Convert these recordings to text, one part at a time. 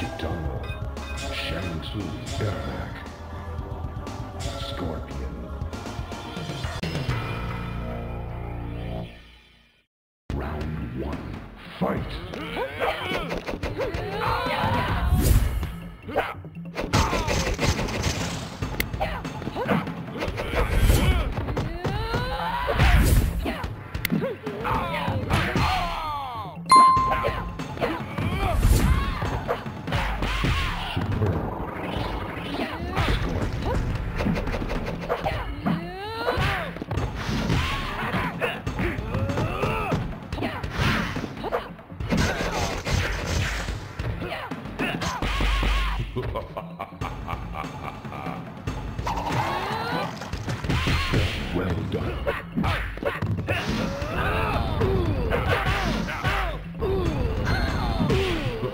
Kitana. Shang Tsung. Ermac. Scorpion. Round one. Fight!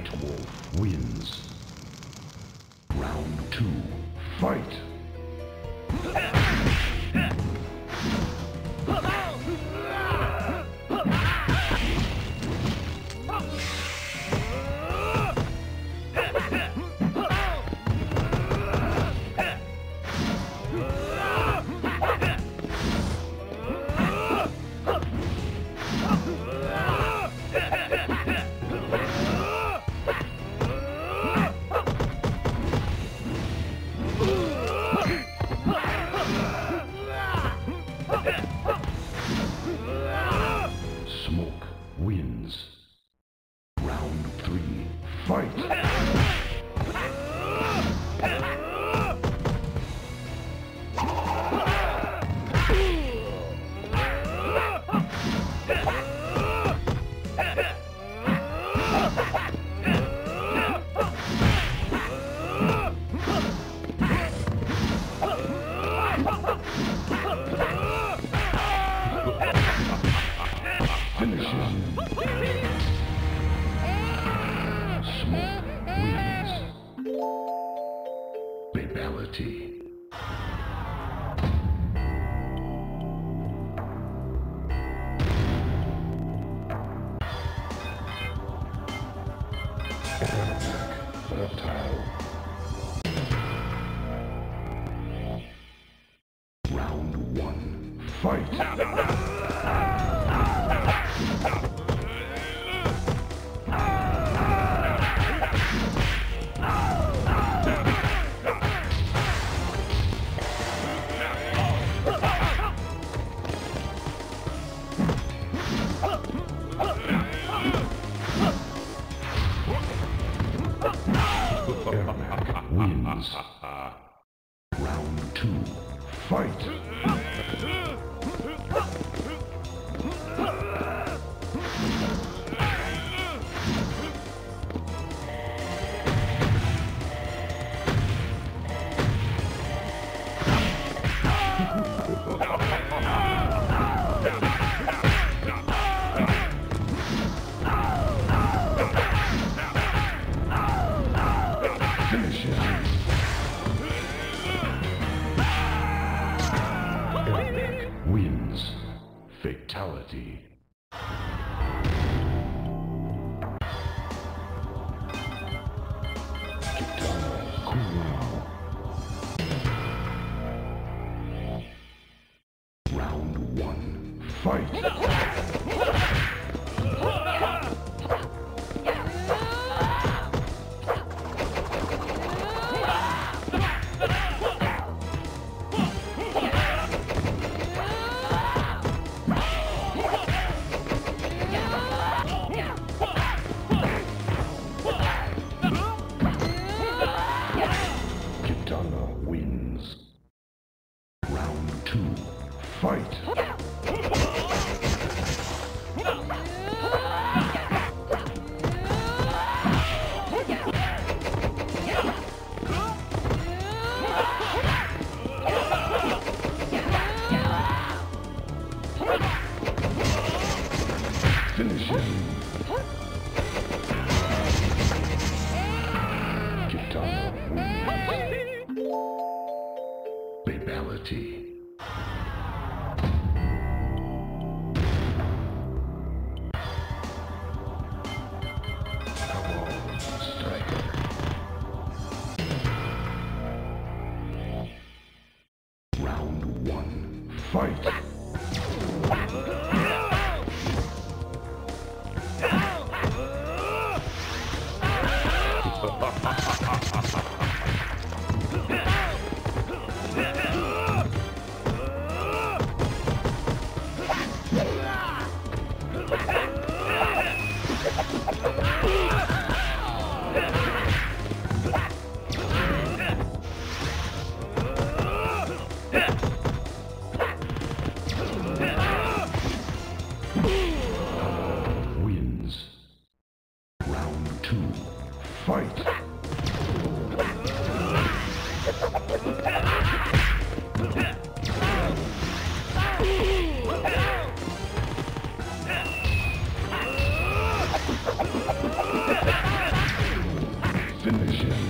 Nightwolf wins. Round two. Fight! Reptile. Round one. Fight! Wins. Round two. Fight! Fatality. wins. Round two, fight! Finish him. reality. Round one, fight! Finish him.